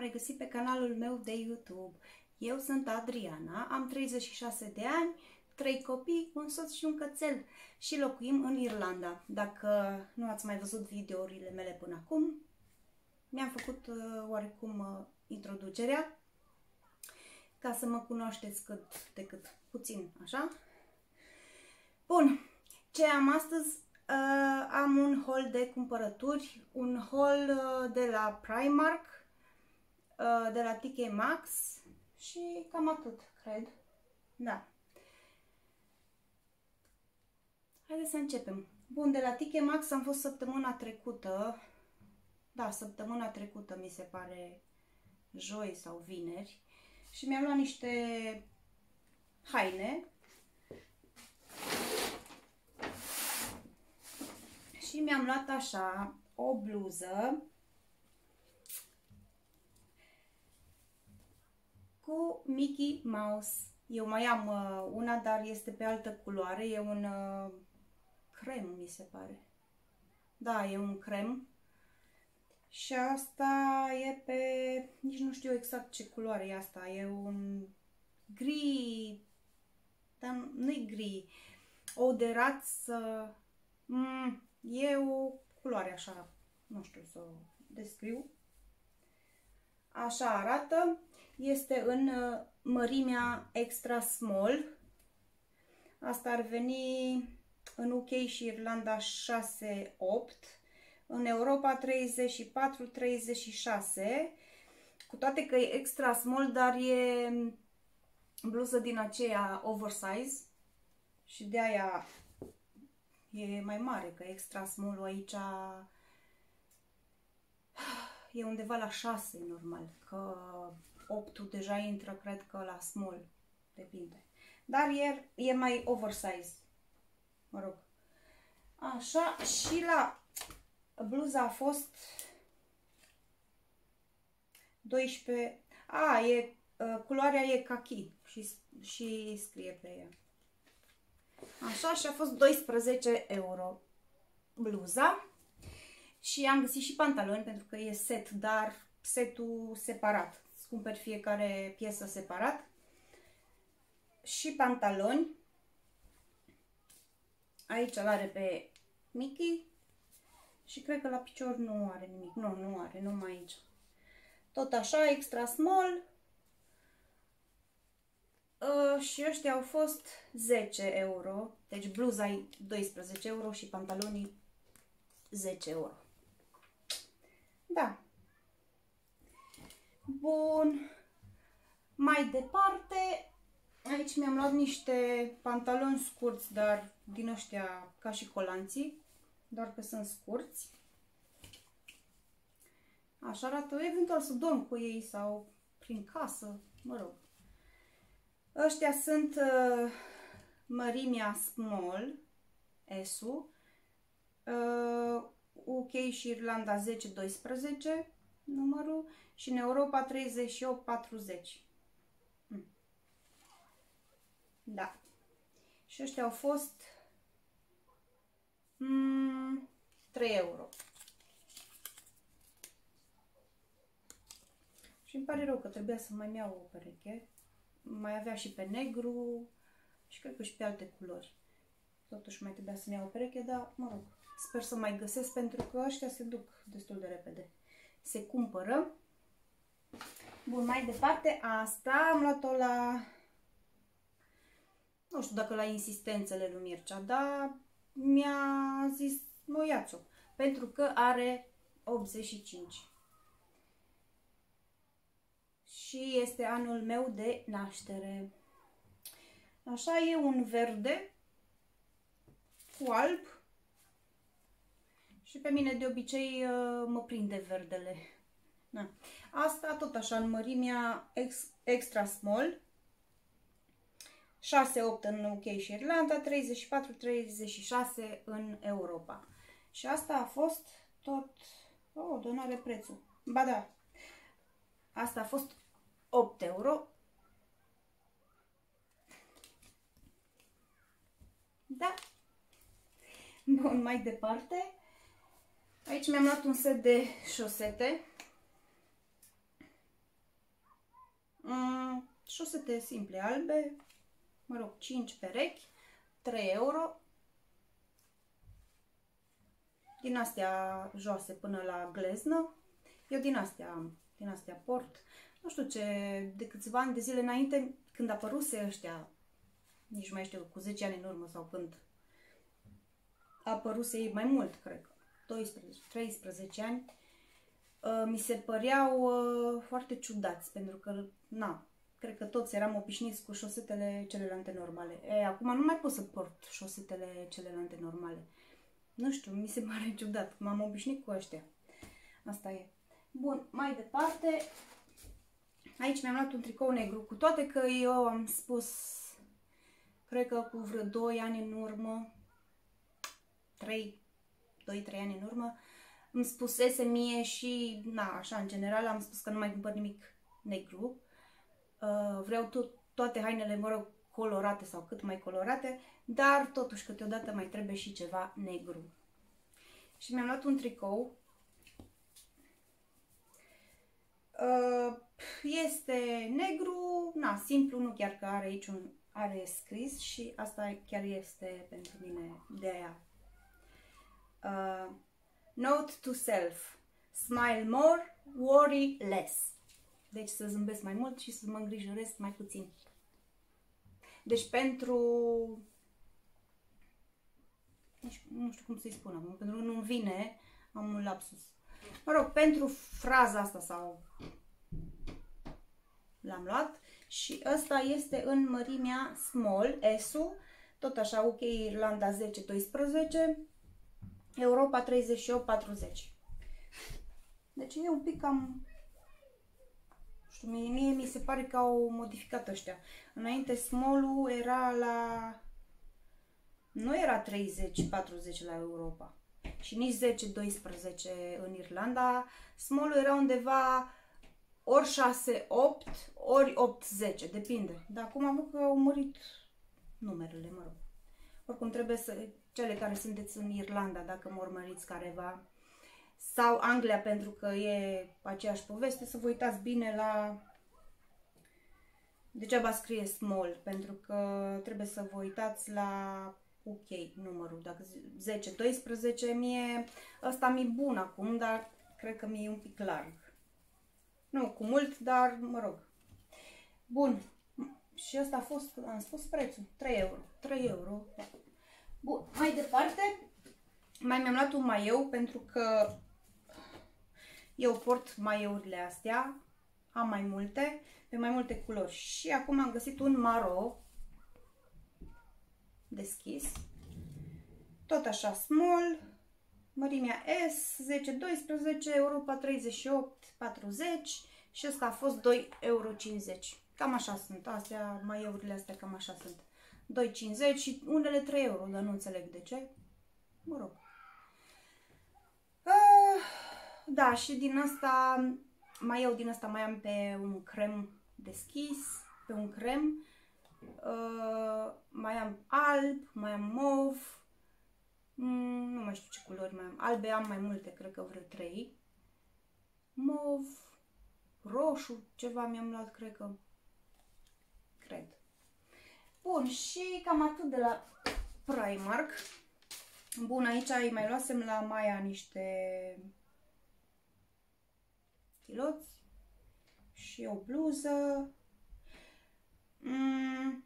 Bine v-am regăsit pe canalul meu de YouTube. Eu sunt Adriana, am 36 de ani, trei copii, un soț și un cățel și locuim în Irlanda. Dacă nu ați mai văzut videourile mele până acum, mi-am făcut uh, oarecum uh, introducerea ca să mă cunoașteți cât de cât puțin, așa? Bun, ce am astăzi? Uh, am un haul de cumpărături, un haul uh, de la Primark, uh, de la TK Maxx și cam atât, cred. Da. Haideți să începem. Bun, de la TK Maxx am fost săptămâna trecută, da, săptămâna trecută mi se pare joi sau vineri și mi-am luat niște haine și mi-am luat așa o bluză cu Mickey Mouse. Eu mai am uh, una, dar este pe altă culoare. E un uh, crem, mi se pare. Da, e un crem. Și asta e pe... Nici nu știu exact ce culoare e asta. E un gri... Dar nu-i gri. O de rață... Mm, E o culoare așa, nu știu să o descriu. Așa arată. Este în uh, mărimea extra small. Asta ar veni în UK și Irlanda 6-8. În Europa 34-36. Cu toate că e extra small, dar e bluză din aceea oversize. Și de aia e mai mare, că extra small aici e undeva la 6 normal, că 8 deja intră, cred că la small, depinde. Dar e, e mai oversize, mă rog. Așa, și la bluza a fost 12, a, e, culoarea e kaki și, și scrie pe ea. Așa, și a fost 12 euro bluza. Și am găsit și pantaloni, pentru că e set, dar setul separat. Îți cumperi fiecare piesă separat. Și pantaloni. Aici îl are pe Mickey. Și cred că la picior nu are nimic. Nu, nu are, numai aici. Tot așa, extra small. Uh, și ăștia au fost 10 euro. Deci bluza e 12 euro și pantalonii 10 euro. Da. Bun. Mai departe, aici mi-am luat niște pantaloni scurți, dar din ăștia ca și colanții, doar că sunt scurți. Așa arată, eventual să dorm cu ei sau prin casă, mă rog. Ăștia sunt uh, mărimea small, S-ul, uh, UK și Irlanda 10-12 numărul și în Europa 38-40. Hmm. Da. Și ăștia au fost mm, 3 euro. Și îmi pare rău că trebuia să mai iau o pereche mai avea și pe negru și cred că și pe alte culori. Totuși mai trebuia să-mi iau o pereche, dar mă rog, sper să mai găsesc pentru că ăștia se duc destul de repede. Se cumpără. Bun, mai departe, asta am luat-o la... Nu știu dacă la insistențele lui Mircea, dar mi-a zis, nu iați-o, pentru că are 85 și este anul meu de naștere. Așa e un verde cu alb și pe mine de obicei uh, mă prinde verdele. Na. Asta tot așa în mărimea ex, extra small, 6-8 în UK și Irlanda, 34-36 în Europa. Și asta a fost tot... Oh, donare prețul. Ba da, asta a fost 8 euro. Da. Bun, mai departe. Aici mi-am luat un set de șosete. Mm, șosete simple albe, mă rog, 5 perechi, 3 euro. Din astea joase până la gleznă. Eu din astea am, din astea port. Nu știu ce, de câțiva ani de zile înainte, când apăruse ăștia, nici mai știu, cu 10 ani în urmă sau când apăruse ei mai mult, cred că, 12, 13 ani, uh, mi se păreau uh, foarte ciudați, pentru că, na, cred că toți eram obișnuiți cu șosetele celelalte normale. E, acum nu mai pot să port șosetele celelalte normale. Nu știu, mi se pare ciudat, m-am obișnuit cu ăștia. Asta e. Bun, mai departe, aici mi-am luat un tricou negru, cu toate că eu am spus, cred că cu vreo 2 ani în urmă, 3, 2-3 ani în urmă, îmi spusese mie și, na, așa, în general, am spus că nu mai cumpăr nimic negru. Uh, vreau tot, toate hainele, mă rog, colorate sau cât mai colorate, dar totuși câteodată mai trebuie și ceva negru. Și mi-am luat un tricou. Uh, este negru, na, simplu, nu chiar că are aici un are scris și asta chiar este pentru mine de aia Uh, note to self. Smile more, worry less. Deci să zâmbesc mai mult și să mă îngrijoresc mai puțin. Deci pentru... Deci, nu știu cum să-i spun acum, pentru că nu-mi vine, am un lapsus. Mă rog, pentru fraza asta sau l-am luat și ăsta este în mărimea small, S-ul, tot așa, ok, Irlanda 10-12, Europa 38-40. Deci e un pic cam... Știu, mie, mie mi se pare că au modificat ăștia. Înainte small era la... Nu era 30-40 la Europa. Și nici 10-12 în Irlanda. small era undeva ori 6-8, ori 8-10, depinde. Dar acum am văzut că au murit numerele, mă rog. Oricum trebuie să cele care sunteți în Irlanda, dacă mă urmăriți careva, sau Anglia, pentru că e aceeași poveste, să vă uitați bine la... Degeaba scrie small, pentru că trebuie să vă uitați la ok numărul, dacă 10-12, mie ăsta mi-e bun acum, dar cred că mi-e un pic larg. Nu cu mult, dar mă rog. Bun. Și ăsta a fost, am spus prețul, 3 euro. 3 euro. Bun, mai departe, mai mi-am luat un maieu pentru că eu port maieurile astea, am mai multe, pe mai multe culori. Și acum am găsit un maro deschis, tot așa small, mărimea S, 10-12, Europa 38, 40 și ăsta a fost 2,50 euro. Cam așa sunt, astea, maieurile astea cam așa sunt. 2,50 și unele 3 euro, dar nu înțeleg de ce. Mă rog. Uh, da, și din asta, mai eu din asta mai am pe un crem deschis, pe un crem. Uh, mai am alb, mai am mov, mm, nu mai știu ce culori mai am. Albe am mai multe, cred că vreo 3. Mov, roșu, ceva mi-am luat, cred că. Cred. Bun, și cam atât de la Primark. Bun, aici îi mai luasem la Maia niște chiloți și o bluză. Mm,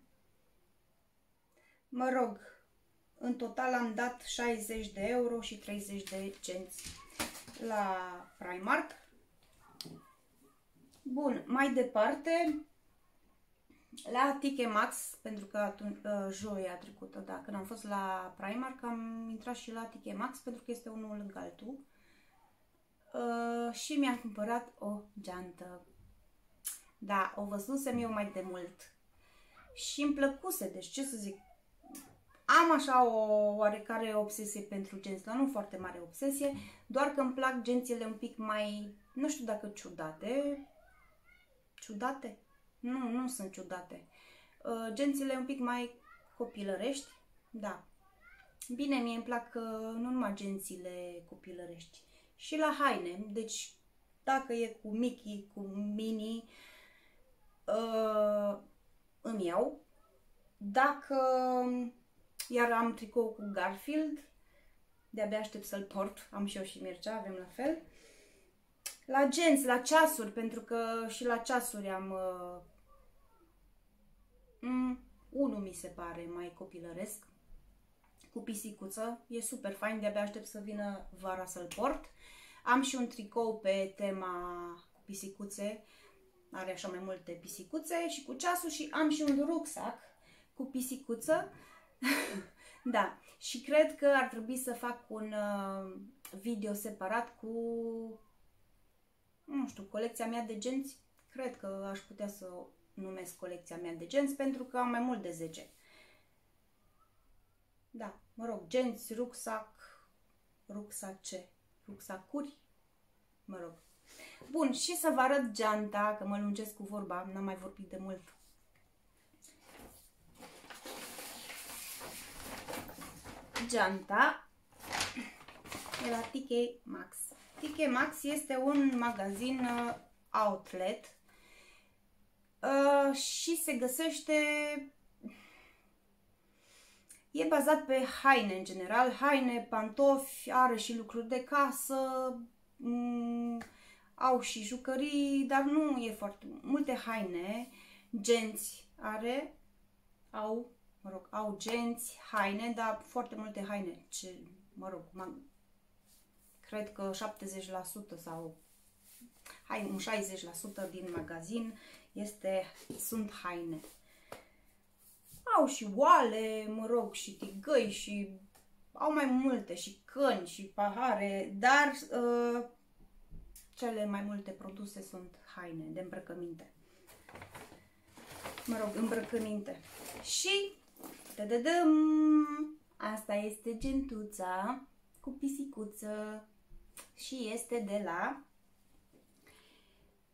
mă rog, în total am dat 60 de euro și 30 de cenți la Primark. Bun, mai departe, la TK Max, pentru că atunci, uh, joia trecută, da, când am fost la Primark, am intrat și la TK Max pentru că este unul lângă altul. Uh, și mi-am cumpărat o geantă. Da, o văzusem eu mai de mult. Și îmi plăcuse, deci ce să zic, am așa o oarecare obsesie pentru genți, dar nu foarte mare obsesie, doar că îmi plac gențile un pic mai, nu știu dacă ciudate, ciudate? Nu, nu sunt ciudate. Uh, gențile un pic mai copilărești, da. Bine, mie îmi plac uh, nu numai gențile copilărești, și la haine. Deci, dacă e cu Mickey, cu Mini, uh, îmi iau. Dacă iar am tricou cu Garfield, de-abia aștept să-l port, am și eu și Mircea, avem la fel. La genți, la ceasuri, pentru că și la ceasuri am... Uh, mm, unul mi se pare mai copilăresc, cu pisicuță, e super fain, de-abia aștept să vină vara să-l port. Am și un tricou pe tema cu pisicuțe, are așa mai multe pisicuțe și cu ceasul și am și un rucsac cu pisicuță. da, și cred că ar trebui să fac un uh, video separat cu, nu știu, colecția mea de genți. Cred că aș putea să numesc colecția mea de genți pentru că am mai mult de 10. Da, mă rog, genți, rucsac, rucsace, rucsacuri, mă rog. Bun, și să vă arăt geanta, că mă lungesc cu vorba, n-am mai vorbit de mult. Geanta de la TK Maxx. TK Maxx este un magazin uh, outlet uh, și se găsește E bazat pe haine în general, haine, pantofi, are și lucruri de casă, mm, au și jucării, dar nu e foarte multe haine, genți are, au, mă rog, au genți, haine, dar foarte multe haine, ce, mă rog, cred că 70% sau hai, un 60% din magazin este, sunt haine. Au și oale, mă rog, și tigăi și au mai multe și căni și pahare, dar uh, cele mai multe produse sunt haine de îmbrăcăminte. Mă rog, îmbrăcăminte. Și tădădăm, asta este gentuța cu pisicuță și este de la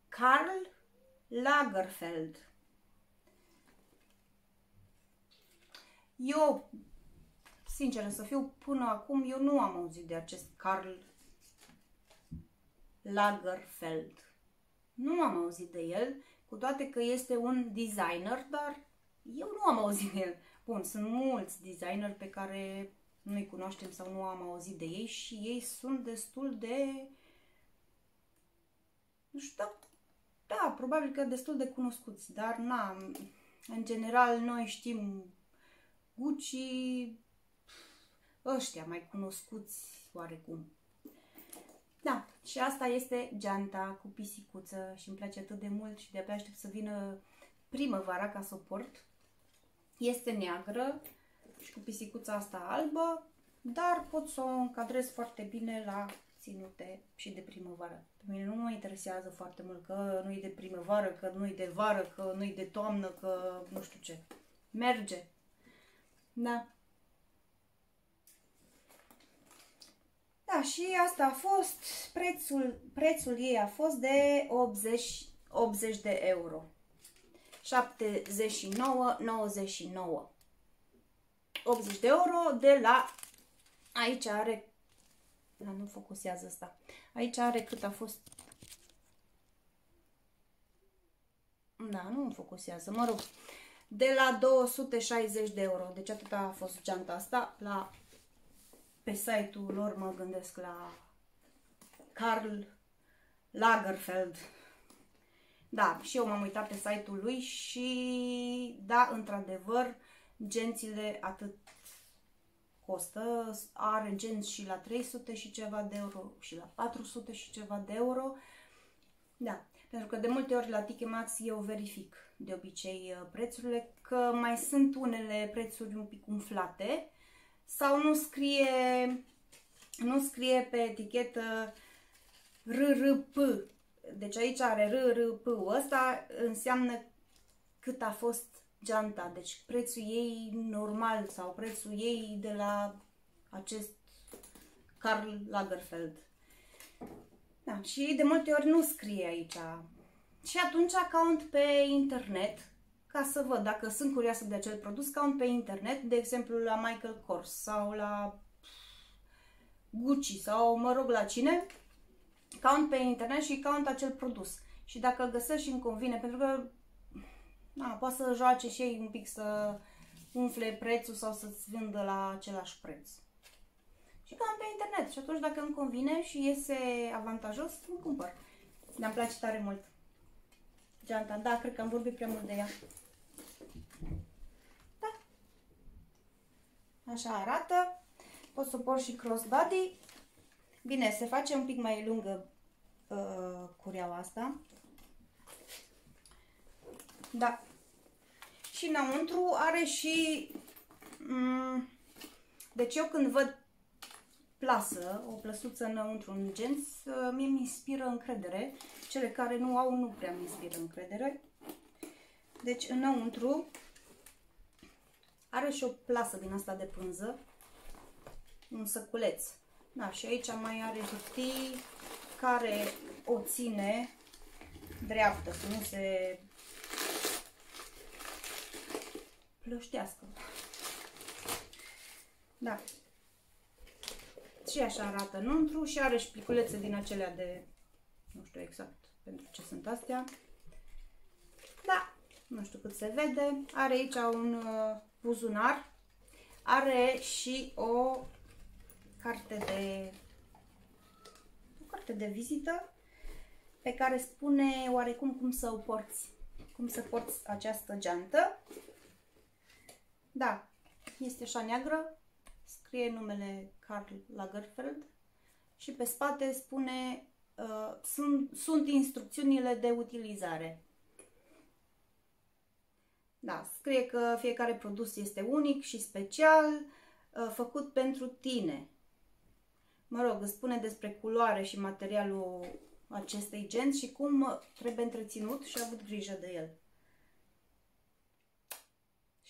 Karl Lagerfeld. Eu, sinceră să fiu, până acum eu nu am auzit de acest Karl Lagerfeld. Nu am auzit de el, cu toate că este un designer, dar eu nu am auzit de el. Bun, sunt mulți designeri pe care nu-i cunoaștem sau nu am auzit de ei și ei sunt destul de... Nu știu, da, da probabil că destul de cunoscuți, dar na, în general noi știm Gucci, ăștia mai cunoscuți oarecum. Da, și asta este geanta cu pisicuță și îmi place atât de mult și de-abia aștept să vină primăvara ca să o port. Este neagră și cu pisicuța asta albă, dar pot să o încadrez foarte bine la ținute și de primăvară. Pe mine nu mă interesează foarte mult că nu e de primăvară, că nu e de vară, că nu e de toamnă, că nu știu ce. Merge. Da. Da, și asta a fost, prețul, prețul ei a fost de 80, 80 de euro. 79, 99. 80 de euro de la, aici are, la nu focusează asta, aici are cât a fost, da, nu îmi focusează, mă rog, de la 260 de euro. Deci atât a fost geanta asta. La, pe site-ul lor mă gândesc la Karl Lagerfeld. Da, și eu m-am uitat pe site-ul lui și da, într-adevăr, gențile atât costă. Are genți și la 300 și ceva de euro și la 400 și ceva de euro. Da, pentru că de multe ori la Ticketmax eu verific de obicei uh, prețurile, că mai sunt unele prețuri un pic umflate sau nu scrie, nu scrie pe etichetă RRP. Deci aici are RRP-ul ăsta, înseamnă cât a fost geanta, deci prețul ei normal sau prețul ei de la acest Karl Lagerfeld. Da, și de multe ori nu scrie aici. Și atunci caut pe internet ca să văd dacă sunt curioasă de acel produs, caut pe internet, de exemplu la Michael Kors sau la Gucci sau mă rog la cine, caut pe internet și caut acel produs. Și dacă îl găsesc și îmi convine, pentru că Na, poate să joace și ei un pic să umfle prețul sau să-ți vândă la același preț. Și cam pe internet. Și atunci dacă îmi convine și iese avantajos, îmi cumpăr. Dar îmi place tare mult. Geanta, da, cred că am vorbit prea mult de ea. Da. Așa arată. Pot să port și crossbody. Bine, se face un pic mai lungă uh, cureaua asta. Da. Și înăuntru are și... Um, deci eu când văd plasă, o plăsuță înăuntru în genț, uh, mie mi inspiră încredere. Cele care nu au nu prea mi inspiră încredere. Deci înăuntru are și o plasă din asta de pânză, un săculeț. Da, și aici mai are hârtii care o ține dreaptă, să nu se plăștească. Da. Și așa arată înăuntru și are și pliculețe din acelea de, nu știu exact pentru ce sunt astea. Da, nu știu cât se vede. Are aici un uh, buzunar. Are și o carte de o carte de vizită pe care spune oarecum cum să o porți, cum să porți această geantă. Da, este așa neagră, scrie numele Karl Lagerfeld și pe spate spune uh, sunt, sunt instrucțiunile de utilizare. Da, scrie că fiecare produs este unic și special, uh, făcut pentru tine. Mă rog, îți spune despre culoare și materialul acestei genți și cum trebuie întreținut și avut grijă de el.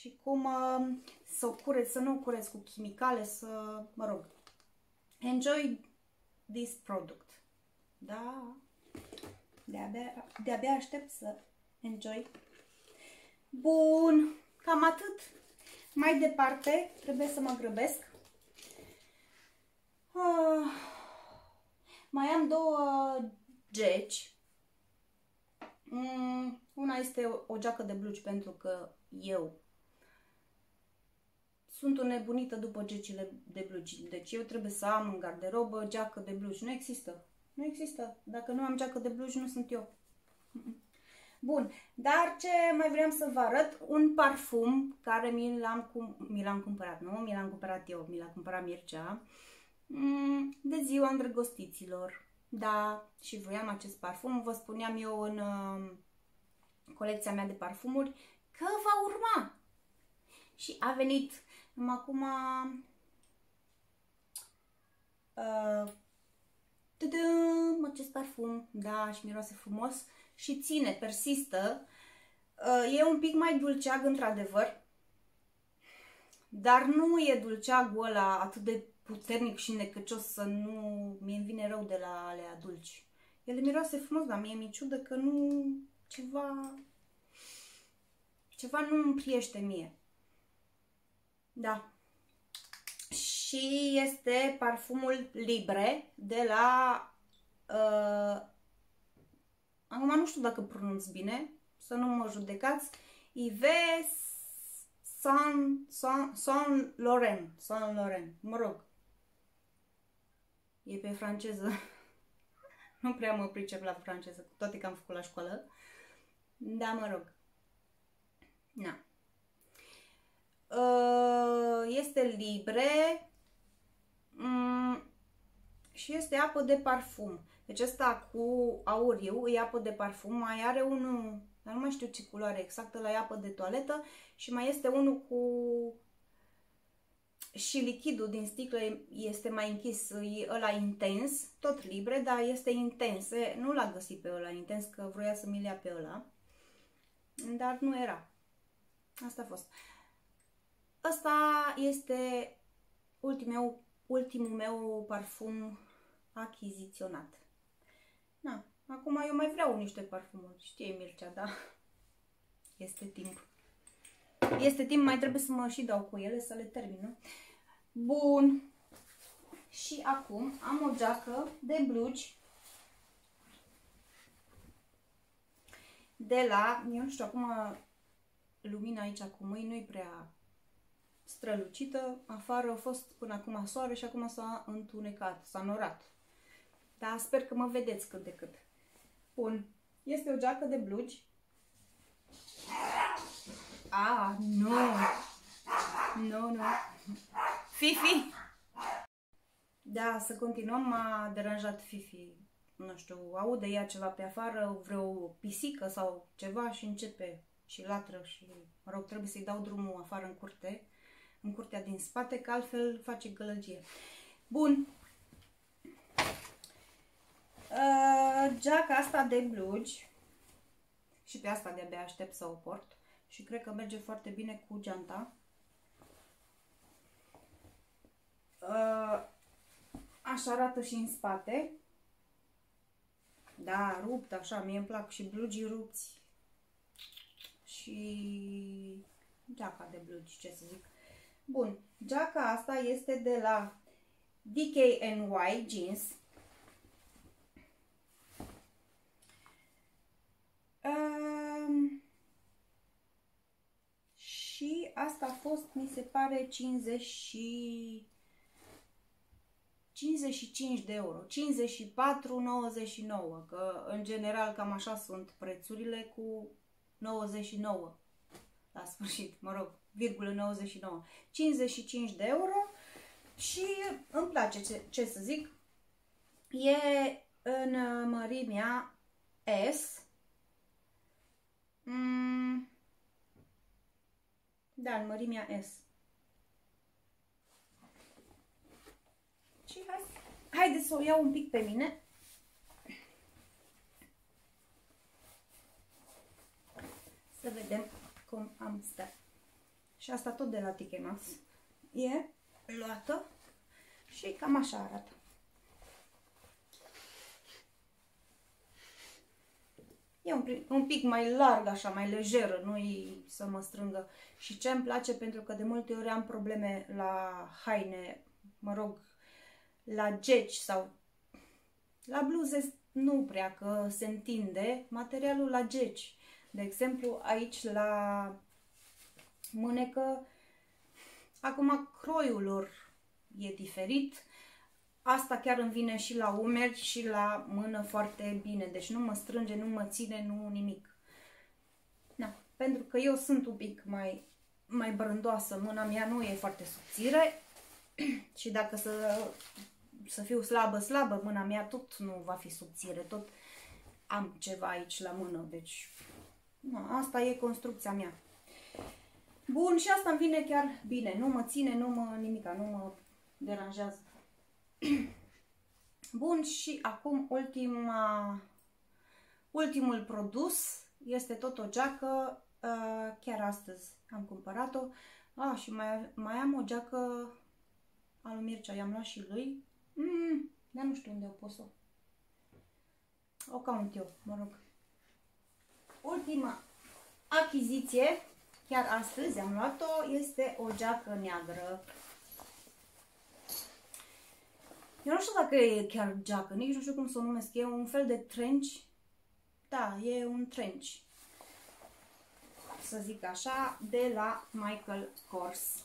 Și cum uh, să o cureți, să nu o cureți cu chimicale, să, mă rog, enjoy this product. Da, de-abia, de-abia aștept să enjoy. Bun, cam atât. Mai departe, trebuie să mă grăbesc. Ah, mai am două geci. Mm, una este o, o geacă de blugi pentru că eu sunt o nebunită după gecile de blugi. Deci eu trebuie să am în garderobă geacă de blugi. Nu există. Nu există. Dacă nu am geacă de blugi, nu sunt eu. Bun, dar ce mai vreau să vă arăt? Un parfum care mi l-am, cum, mi l-am cumpărat, nu? Mi l-am cumpărat eu, mi l-a cumpărat Mircea. Mm, de ziua îndrăgostiților. Da, și voiam acest parfum. Vă spuneam eu în uh, colecția mea de parfumuri că va urma. Și a venit numai acum uh, acest parfum, da, și miroase frumos și ține, persistă. Uh, e un pic mai dulceag, într-adevăr, dar nu e dulceagul ăla atât de puternic și necăcios să nu mi vine rău de la alea dulci. Ele miroase frumos, dar mie mi ciudă că nu ceva ceva nu îmi priește mie. Da. Și este parfumul Libre de la uh, acum nu știu dacă pronunț bine, să nu mă judecați, Yves Saint, Saint, Saint Laurent, Saint Laurent, mă rog, E pe franceză. nu prea mă pricep la franceză, cu toate că am făcut la școală. Da, mă rog. Na. Uh, este libre mm, și este apă de parfum. Deci asta cu auriu e apă de parfum, mai are unul, dar nu mai știu ce culoare exactă, la apă de toaletă și mai este unul cu și lichidul din sticlă este mai închis, e ăla intens, tot libre, dar este intens. Nu l-a găsit pe ăla intens, că vroia să mi-l ia pe ăla, dar nu era. Asta a fost. Ăsta este ultimul, ultimul meu parfum achiziționat. Na, acum eu mai vreau niște parfumuri. Știe Mircea, da? Este timp. Este timp, mai trebuie să mă și dau cu ele, să le termin, nu? Bun. Și acum am o geacă de blugi de la, eu nu știu acum lumina aici cu mâini nu-i prea strălucită. Afară a fost până acum soare și acum s-a întunecat, s-a norat. Dar sper că mă vedeți cât de cât. Bun. Este o geacă de blugi. A, nu! Nu, nu. Fifi! Da, să continuăm. M-a deranjat Fifi. Nu știu, aude ea ceva pe afară, vreo pisică sau ceva și începe și latră și, mă rog, trebuie să-i dau drumul afară în curte, în curtea din spate, că altfel face gălăgie. Bun. Uh, geaca asta de blugi și pe asta de-abia aștept să o port și cred că merge foarte bine cu geanta. Uh, așa arată și în spate. Da, rupt așa, mie îmi plac și blugii rupți. Și geaca de blugi, ce să zic. Bun, geaca asta este de la DKNY Jeans. Um, și asta a fost, mi se pare, 50 și 55 de euro, 54,99, că în general cam așa sunt prețurile cu 99 la sfârșit, mă rog, virgulă 99, 55 de euro și îmi place ce, ce să zic, e în mărimea S, mm, da, în mărimea S. Și hai, haideți să o iau un pic pe mine. Să vedem cum am stat. Și asta tot de la Tichemas. E luată și cam așa arată. E un, un pic mai larg, așa, mai lejeră, nu să mă strângă. Și ce îmi place, pentru că de multe ori am probleme la haine, mă rog, la geci sau la bluze nu prea că se întinde materialul la geci. De exemplu, aici la mânecă, acum croiul lor e diferit. Asta chiar îmi vine și la umeri și la mână foarte bine. Deci nu mă strânge, nu mă ține, nu nimic. Da. Pentru că eu sunt un pic mai, mai brândoasă, mâna mea nu e foarte subțire și dacă să să fiu slabă, slabă, mâna mea tot nu va fi subțire, tot am ceva aici la mână, deci na, asta e construcția mea. Bun, și asta îmi vine chiar bine, nu mă ține, nu mă nimica, nu mă deranjează. Bun, și acum ultima, ultimul produs este tot o geacă, uh, chiar astăzi am cumpărat-o. Ah, și mai, mai am o geacă al lui Mircea, i-am luat și lui, Mm, dar nu știu unde o pus-o. O caut eu, mă rog. Ultima achiziție, chiar astăzi am luat-o, este o geacă neagră. Eu nu știu dacă e chiar geacă, nici nu știu cum să o numesc. E un fel de trench. Da, e un trench. Să zic așa, de la Michael Kors.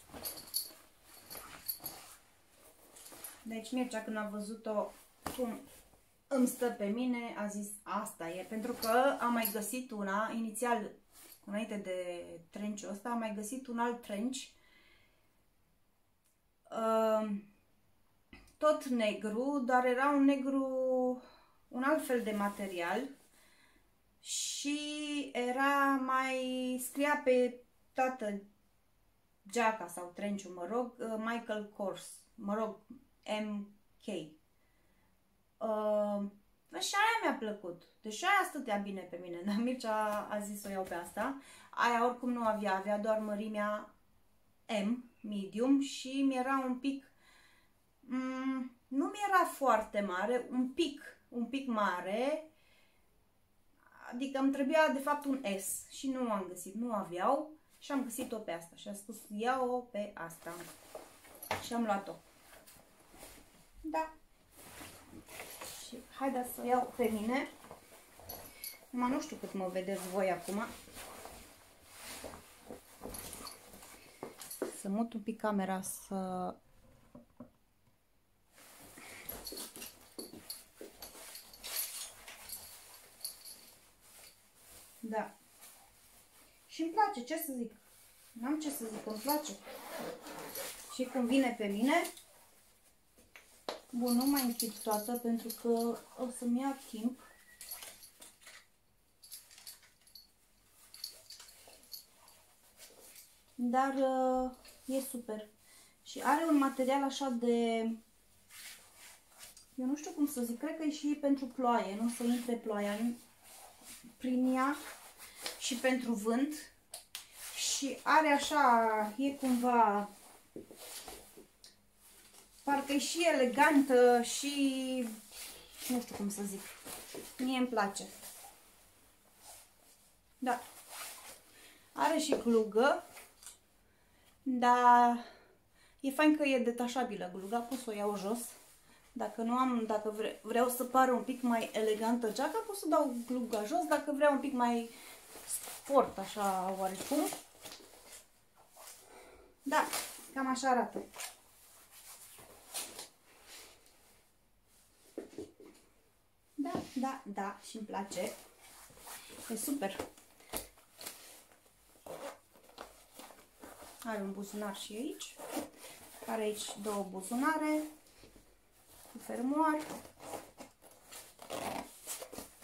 Deci Mircea când a văzut-o cum îmi stă pe mine, a zis asta e. Pentru că am mai găsit una, inițial, înainte de trenciul ăsta, am mai găsit un alt trench. Uh, tot negru, dar era un negru, un alt fel de material și era mai, scria pe toată geaca sau trenciul, mă rog, uh, Michael Kors, mă rog, MK. Uh, și aia mi-a plăcut. Deci aia stătea bine pe mine. Dar Mircea a zis să o iau pe asta. Aia oricum nu avea, avea doar mărimea M, medium și mi-era un pic... Mm, nu mi-era foarte mare, un pic, un pic mare. Adică îmi trebuia de fapt un S și nu am găsit, nu aveau și am găsit-o pe asta și am spus iau-o pe asta și am luat-o. Da. Și haideți să o iau pe mine. Numai nu știu cât mă vedeți voi acum. să mut un pic camera să... Da. Și îmi place, ce să zic. N-am ce să zic, îmi place. Și cum vine pe mine. Bun, nu mai închid toată pentru că o să-mi ia timp. Dar uh, e super. Și are un material așa de... Eu nu știu cum să zic, cred că e și pentru ploaie, nu să intre ploaia prin ea și pentru vânt. Și are așa, e cumva, parcă e și elegantă și nu știu cum să zic. Mie îmi place. Da. Are și glugă, dar e fain că e detașabilă gluga, pot să o iau jos. Dacă nu am, dacă vre, vreau să pară un pic mai elegantă geaca, pot să dau gluga jos. Dacă vreau un pic mai sport, așa oarecum. Da, cam așa arată. Da, da, da, și îmi place. E super. Are un buzunar și aici. Are aici două buzunare cu fermoar.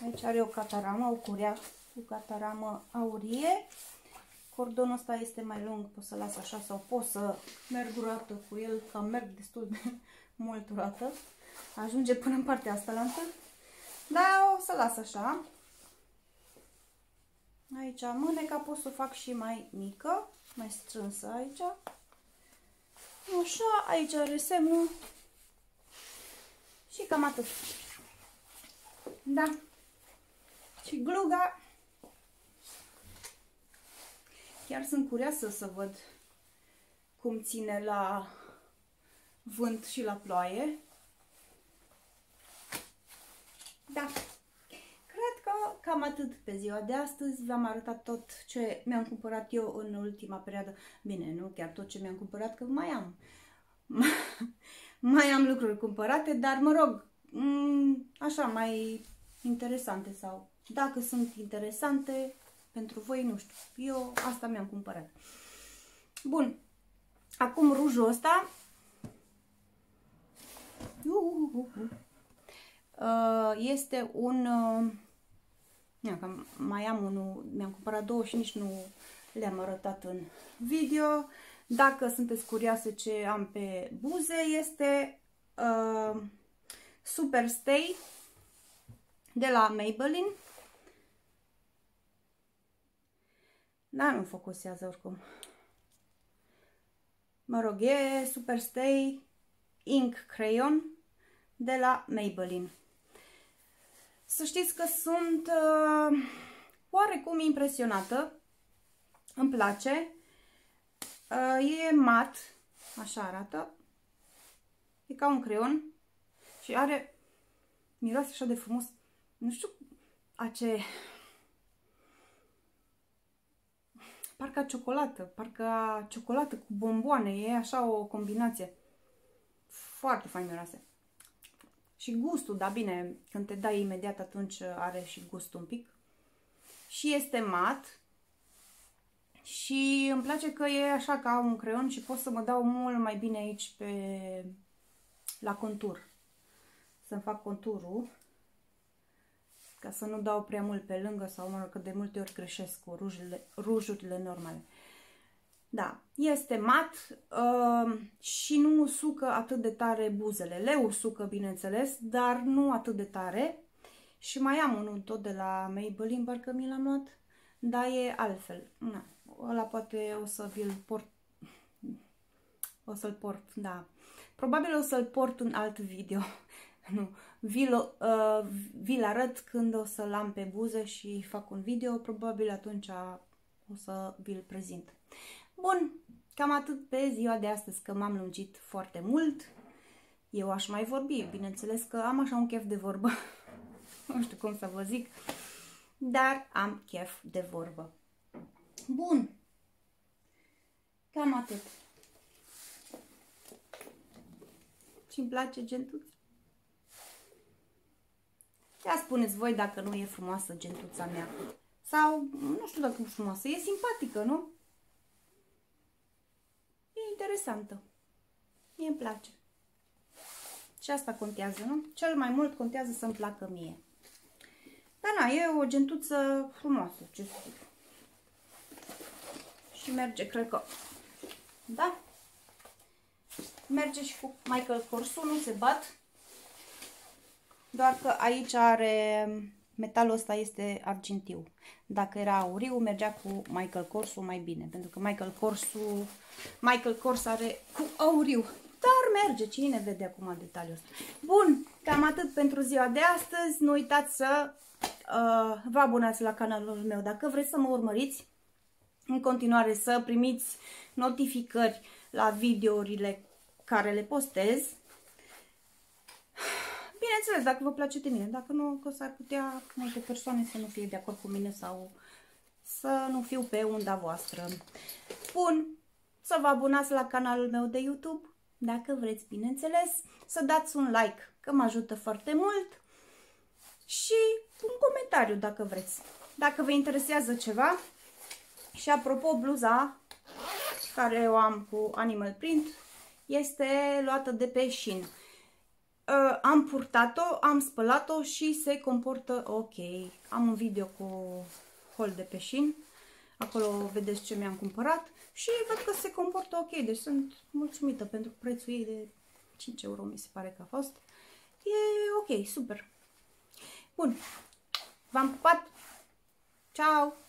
Aici are o cataramă, o curea cu cataramă aurie. Cordonul ăsta este mai lung, pot să las așa sau pot să merg urată cu el, că merg destul de mult urată. Ajunge până în partea asta la Da, o să las așa. Aici mâneca pot să o fac și mai mică, mai strânsă aici. Așa, aici are semnul. Și cam atât. Da. Și gluga. Chiar sunt curioasă să văd cum ține la vânt și la ploaie. Da. Cred că cam atât pe ziua de astăzi. V-am arătat tot ce mi-am cumpărat eu în ultima perioadă. Bine, nu chiar tot ce mi-am cumpărat, că mai am. mai am lucruri cumpărate, dar mă rog, mm, așa, mai interesante sau dacă sunt interesante pentru voi, nu știu. Eu asta mi-am cumpărat. Bun. Acum rujul ăsta uh, este un Ia, că mai am unul, mi-am cumpărat două și nici nu le-am arătat în video. Dacă sunteți curioase ce am pe buze, este uh, Super Stay de la Maybelline. Da, nu focusează oricum. Mă rog, e Super Stay Ink Crayon de la Maybelline. Să știți că sunt uh, oarecum impresionată. Îmi place. Uh, e mat. Așa arată. E ca un creion. Și are... Miroase așa de frumos. Nu știu ace... Parcă ciocolată. Parcă ciocolată cu bomboane. E așa o combinație. Foarte fain miroase. Și gustul, da bine, când te dai imediat atunci are și gustul un pic. Și este mat. Și îmi place că e așa ca un creion și pot să mă dau mult mai bine aici pe la contur. Să-mi fac conturul. Ca să nu dau prea mult pe lângă sau mă rog, că de multe ori greșesc cu rujurile, rujurile normale. Da, este mat uh, și nu usucă atât de tare buzele. Le usucă, bineînțeles, dar nu atât de tare. Și mai am unul tot de la Maybelline, parcă mi l-am luat, dar e altfel. Na, ăla poate o să vi-l port. O să-l port, da. Probabil o să-l port în alt video. nu, vi-l uh, vi arăt când o să-l am pe buze și fac un video. Probabil atunci o să vi-l prezint. Bun, cam atât pe ziua de astăzi, că m-am lungit foarte mult. Eu aș mai vorbi, bineînțeles că am așa un chef de vorbă. nu știu cum să vă zic, dar am chef de vorbă. Bun, cam atât. și îmi place gentuța. Ia spuneți voi dacă nu e frumoasă gentuța mea. Sau, nu știu dacă e frumoasă, e simpatică, nu? E interesantă. Mie îmi place. Și asta contează, nu? Cel mai mult contează să-mi placă mie. Dar na, e o gentuță frumoasă, ce să zic. Și merge, cred că, da? Merge și cu Michael Corsu, nu se bat. Doar că aici are, metalul ăsta este argintiu. Dacă era auriu, mergea cu Michael Corsu mai bine. Pentru că Michael Corsu, Michael Kors are cu auriu. Dar merge, cine vede acum detaliul ăsta. Bun, cam atât pentru ziua de astăzi. Nu uitați să uh, vă abonați la canalul meu dacă vreți să mă urmăriți. În continuare să primiți notificări la videourile care le postez. Bineînțeles, dacă vă place de mine, dacă nu, că s-ar putea multe persoane să nu fie de acord cu mine sau să nu fiu pe unda voastră. Bun, să vă abonați la canalul meu de YouTube, dacă vreți, bineînțeles, să dați un like, că mă ajută foarte mult și un comentariu dacă vreți. Dacă vă interesează ceva și apropo, bluza care o am cu Animal Print este luată de pe Shein. Uh, am purtat-o, am spălat-o și se comportă ok. Am un video cu hol de pe Shein. Acolo vedeți ce mi-am cumpărat și văd că se comportă ok, deci sunt mulțumită pentru prețul ei de 5 euro, mi se pare că a fost. E ok, super. Bun, v-am pupat. Ciao!